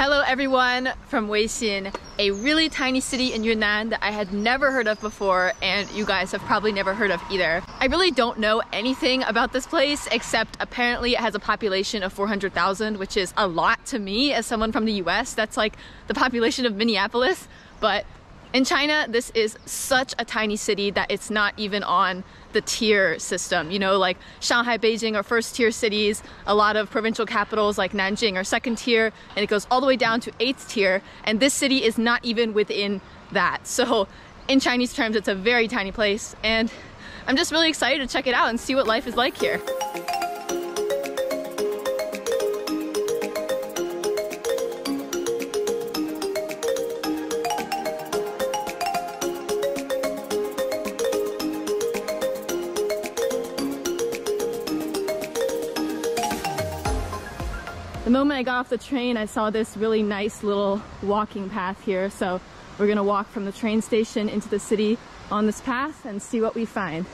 Hello everyone from Weixin, a really tiny city in Yunnan that I had never heard of before and you guys have probably never heard of either. I really don't know anything about this place except apparently it has a population of 400,000 which is a lot to me as someone from the US. That's like the population of Minneapolis but in China, this is such a tiny city that it's not even on the tier system. You know, like Shanghai, Beijing are first tier cities. A lot of provincial capitals like Nanjing are second tier, and it goes all the way down to eighth tier. And this city is not even within that. So, in Chinese terms, it's a very tiny place. And I'm just really excited to check it out and see what life is like here. Moment I got off the train, I saw this really nice little walking path here. So we're gonna walk from the train station into the city on this path and see what we find.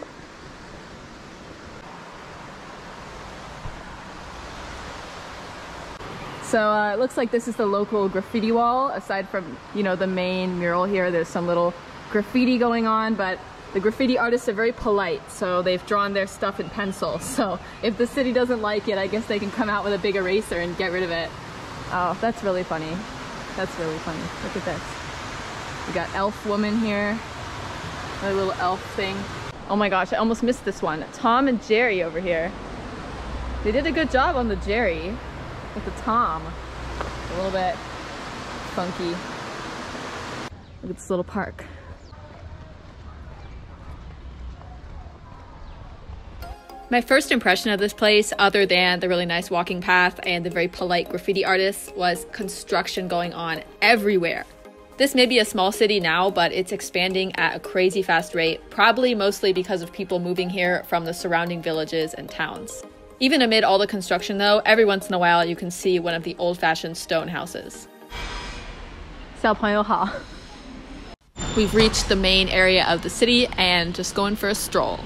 So uh, it looks like this is the local graffiti wall. Aside from, you know, the main mural here, there's some little graffiti going on, but the graffiti artists are very polite, so they've drawn their stuff in pencil. So if the city doesn't like it, I guess they can come out with a big eraser and get rid of it. Oh, that's really funny. That's really funny. Look at this. We got elf woman here. A little elf thing. Oh my gosh, I almost missed this one. Tom and Jerry over here. They did a good job on the Jerry with the Tom. A little bit funky. Look at this little park. My first impression of this place, other than the really nice walking path and the very polite graffiti artists, was construction going on everywhere. This may be a small city now, but it's expanding at a crazy fast rate, probably mostly because of people moving here from the surrounding villages and towns. Even amid all the construction, though, every once in a while you can see one of the old fashioned stone houses. 小朋友好. We've reached the main area of the city and just going for a stroll.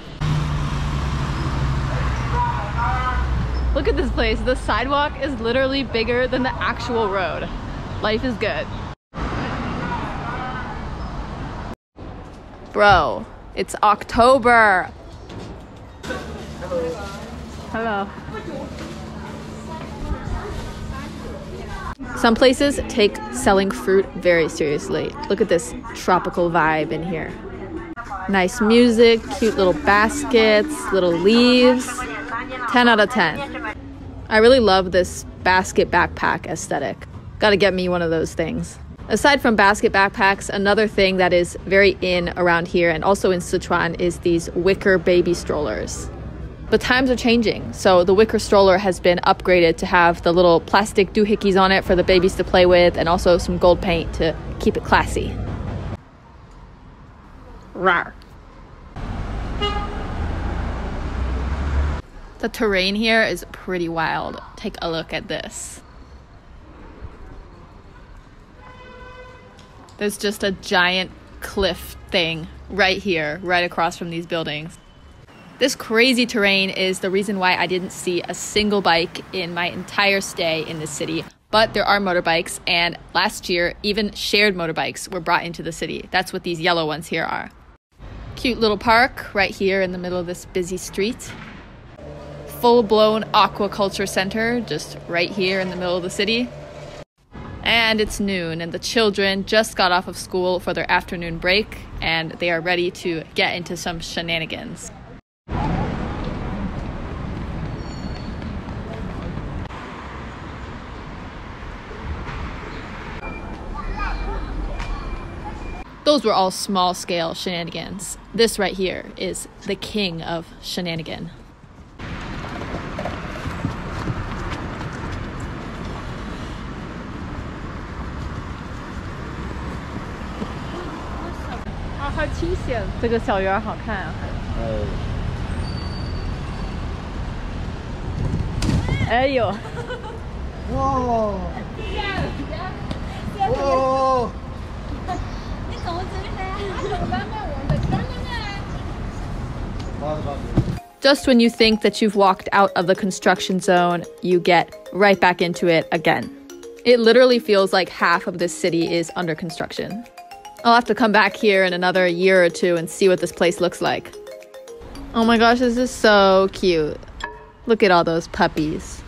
Look at this place. The sidewalk is literally bigger than the actual road. Life is good. Bro, it's October. Hello. Some places take selling fruit very seriously. Look at this tropical vibe in here. Nice music, cute little baskets, little leaves. 10 out of 10. I really love this basket backpack aesthetic. Gotta get me one of those things. Aside from basket backpacks, another thing that is very in around here and also in Sichuan is these wicker baby strollers. But times are changing, so the wicker stroller has been upgraded to have the little plastic doohickeys on it for the babies to play with and also some gold paint to keep it classy. Rar. The terrain here is pretty wild. Take a look at this. There's just a giant cliff thing right here, right across from these buildings. This crazy terrain is the reason why I didn't see a single bike in my entire stay in this city. But there are motorbikes, and last year, even shared motorbikes were brought into the city. That's what these yellow ones here are. Cute little park right here in the middle of this busy street full blown aquaculture center just right here in the middle of the city. And it's noon, and the children just got off of school for their afternoon break, and they are ready to get into some shenanigans. Those were all small scale shenanigans. This right here is the king of shenanigan. Just when you think that you've walked out of the construction zone, you get right back into it again. It literally feels like half of this city is under construction. I'll have to come back here in another year or two and see what this place looks like. Oh my gosh, this is so cute. Look at all those puppies.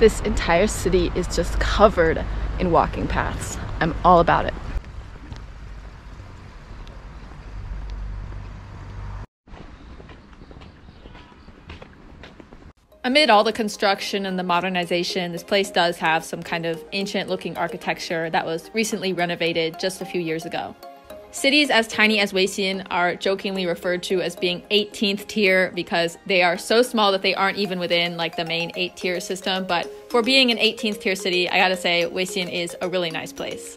This entire city is just covered in walking paths. I'm all about it. Amid all the construction and the modernization, this place does have some kind of ancient looking architecture that was recently renovated just a few years ago. Cities as tiny as Weixin are jokingly referred to as being 18th tier because they are so small that they aren't even within like the main 8 tier system, but for being an 18th tier city, I gotta say Weixin is a really nice place.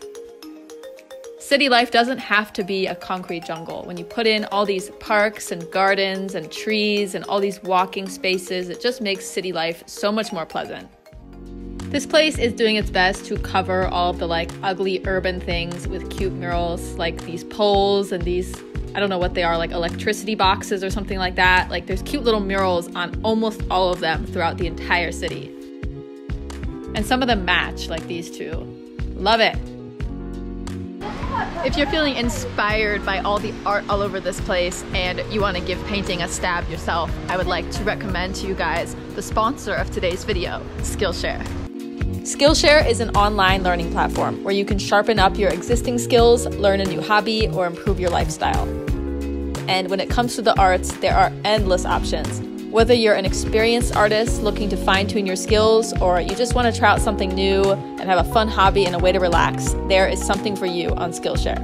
City life doesn't have to be a concrete jungle. When you put in all these parks and gardens and trees and all these walking spaces, it just makes city life so much more pleasant. This place is doing its best to cover all of the like ugly urban things with cute murals, like these poles and these I don't know what they are, like electricity boxes or something like that. Like there's cute little murals on almost all of them throughout the entire city. And some of them match, like these two. Love it. If you're feeling inspired by all the art all over this place and you want to give painting a stab yourself, I would like to recommend to you guys the sponsor of today's video, Skillshare. Skillshare is an online learning platform where you can sharpen up your existing skills, learn a new hobby, or improve your lifestyle. And when it comes to the arts, there are endless options. Whether you're an experienced artist looking to fine tune your skills, or you just want to try out something new and have a fun hobby and a way to relax, there is something for you on Skillshare.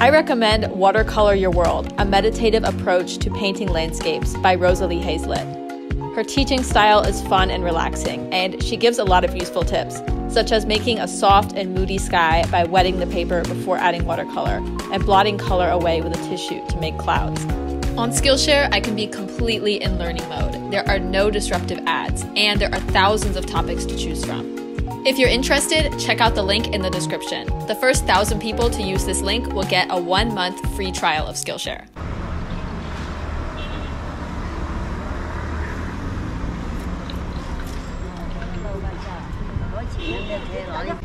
I recommend Watercolor Your World, a meditative approach to painting landscapes by Rosalie Haizlett. Her teaching style is fun and relaxing, and she gives a lot of useful tips, such as making a soft and moody sky by wetting the paper before adding watercolor, and blotting color away with a tissue to make clouds. On Skillshare, I can be completely in learning mode. There are no disruptive ads, and there are thousands of topics to choose from. If you're interested, check out the link in the description. The first thousand people to use this link will get a one month free trial of Skillshare.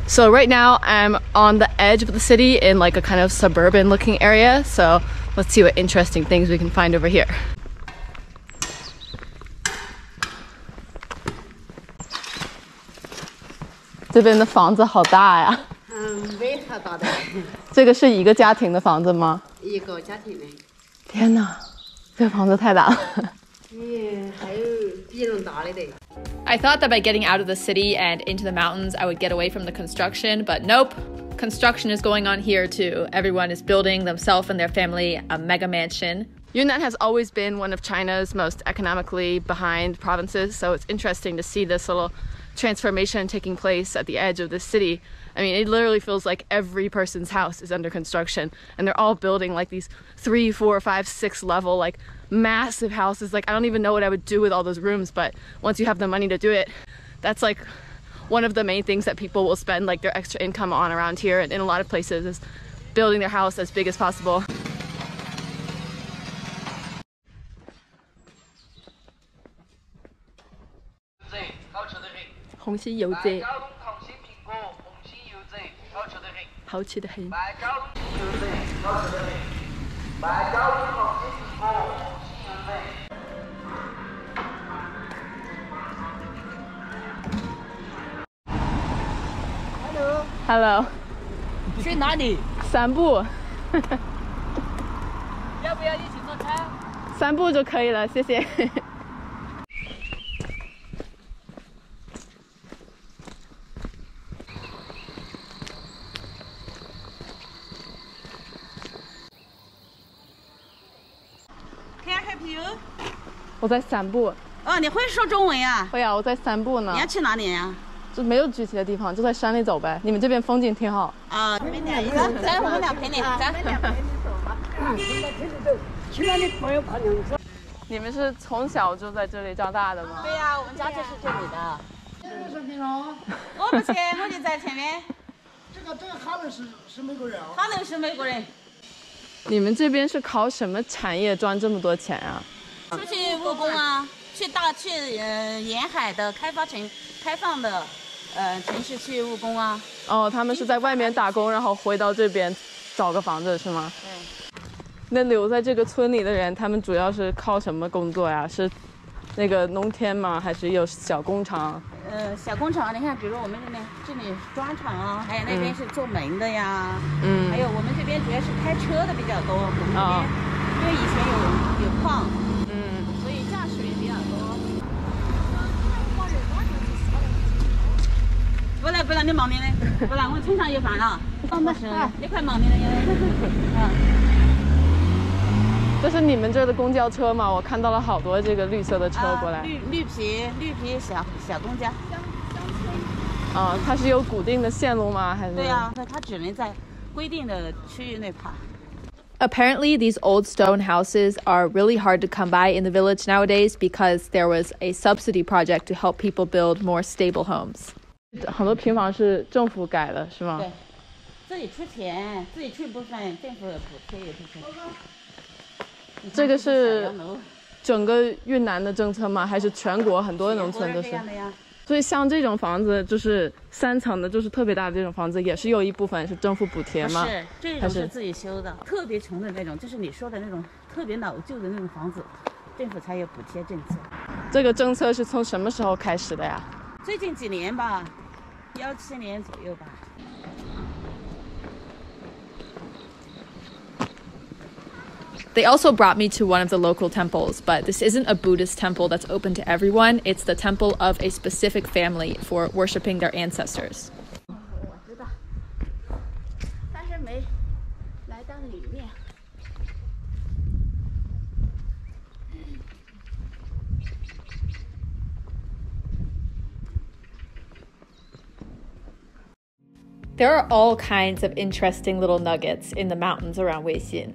So right now I'm on the edge of the city in like a kind of suburban looking area. So let's see what interesting things we can find over here. This 边的房子好大呀！嗯，没太大的，这个是一个家庭的房子吗？一个家庭的。天哪，这个房子太大了。嗯，还有比人大的的。 I thought that by getting out of the city and into the mountains, I would get away from the construction, but nope. Construction is going on here too. Everyone is building themselves and their family a mega mansion. Yunnan has always been one of China's most economically behind provinces, so it's interesting to see this little transformation taking place at the edge of the city. I mean, it literally feels like every person's house is under construction, and they're all building like these three, four, five, six level, like massive houses. Like, I don't even know what I would do with all those rooms, but once you have the money to do it, that's like one of the main things that people will spend like their extra income on around here and in a lot of places is building their house as big as possible. Hello，去哪里？散步，要不要一起做餐？散步就可以了，谢谢。You？我在散步，哦，你会说中文呀？会呀，我在散步呢你，要去哪里呀？就没有具体的地方，就在山里走呗。你们这边风景挺好。啊，陪你一个，走，我们俩陪你，走。去哪里朋友爬两次。你们是从小就在这里长大的吗？对呀，我们家就是这里的。我不去，我就在前面。这个这个哈伦是是美国人啊。哈伦是美国人，你们这边是靠什么产业赚这么多钱啊？出去务工啊，去大去呃沿海的开发城开放的呃城市去务工啊。哦，他们是在外面打工，然后回到这边找个房子是吗？对。那留在这个村里的人，他们主要是靠什么工作呀？是那个农田吗？还是有小工厂？呃，小工厂，你看，比如我们这边这里砖厂啊，还有那边是做门的呀，嗯，还有我们这边主要是开车的比较多，我们这边因为以前有有矿，嗯，所以驾驶员比较多。不来不来，你忙的嘞，不来我村上有饭了，你快忙的了，嗯。这是你们这儿的公交车吗？我看到了好多这个绿色的车过来。绿绿皮绿皮小小公交。乡乡村。啊，它是有固定的线路吗？还是？对呀，那它只能在规定的区域内跑。Apparently, these old stone houses are really hard to come by in the village nowadays because there was a subsidy project to help people build more stable homes. 很多平房是政府改的，是吗？对，自己出钱，自己出一部分，政府补贴一部分。这个是整个云南的政策吗？还是全国很多农村都是？所以像这种房子，就是三层的，就是特别大的这种房子，也是有一部分是政府补贴吗？是，这种是自己修的。特别穷的那种，就是你说的那种特别老旧的那种房子，政府才有补贴政策。这个政策是从什么时候开始的呀？最近几年吧，幺七年左右吧。They also brought me to one of the local temples, but this isn't a Buddhist temple that's open to everyone. It's the temple of a specific family for worshiping their ancestors. There are all kinds of interesting little nuggets in the mountains around Weixin.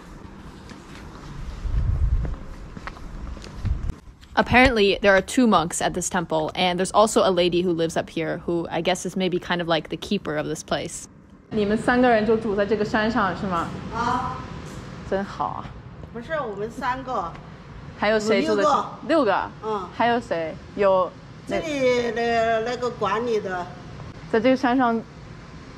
Apparently, there are two monks at this temple, and there's also a lady who lives up here who I guess is maybe kind of like the keeper of this place. 你们三个人就住在这个山上是吗？啊，真好啊！不是我们三个，还有谁住的？六个。嗯。还有谁？有。这里的那个管理的。在这个山上，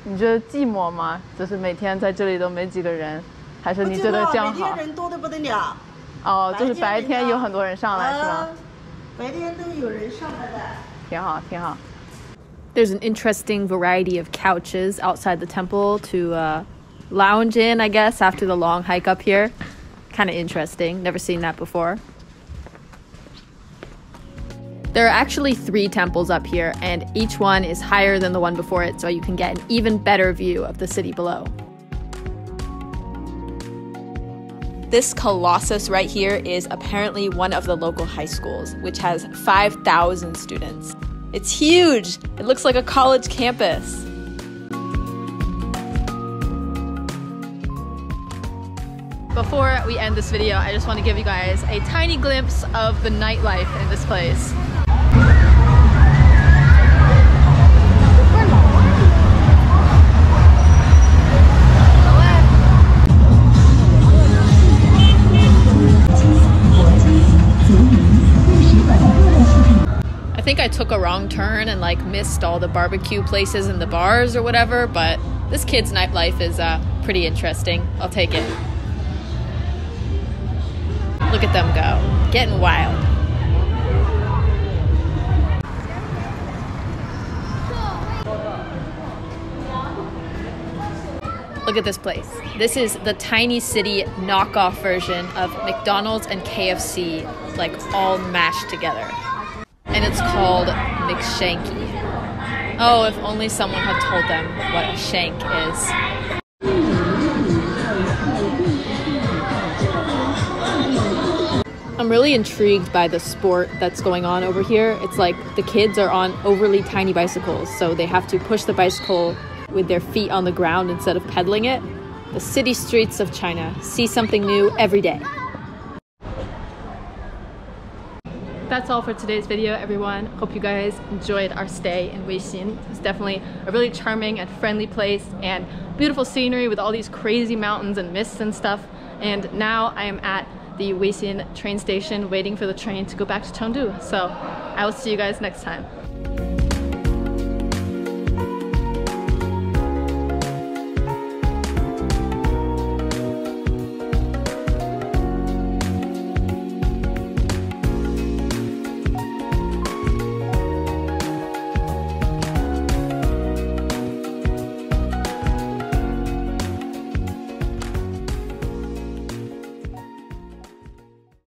你觉得寂寞吗？就是每天在这里都没几个人，还是你觉得这样好？每天人多的不得了。 哦，就是白天有很多人上来是吧？白天都有人上来的。挺好，挺好。There's an interesting variety of couches outside the temple to uh, lounge in, I guess, after the long hike up here. Kind of interesting. Never seen that before. There are actually three temples up here, and each one is higher than the one before it, so you can get an even better view of the city below. This colossus right here is apparently one of the local high schools, which has 5,000 students. It's huge! It looks like a college campus. Before we end this video, I just want to give you guys a tiny glimpse of the nightlife in this place. Think I took a wrong turn and like missed all the barbecue places and the bars or whatever, but this kid's nightlife is uh, pretty interesting. I'll take it. Look at them go, getting wild. Look at this place. This is the tiny city knockoff version of McDonald's and KFC, like all mashed together and it's called McShanky. Oh, if only someone had told them what a shank is. I'm really intrigued by the sport that's going on over here. It's like the kids are on overly tiny bicycles, so they have to push the bicycle with their feet on the ground instead of pedaling it. The city streets of China. See something new every day. That's all for today's video, everyone. Hope you guys enjoyed our stay in Weixin. It's definitely a really charming and friendly place and beautiful scenery with all these crazy mountains and mists and stuff. And now I am at the Weixin train station waiting for the train to go back to Chengdu. So I will see you guys next time.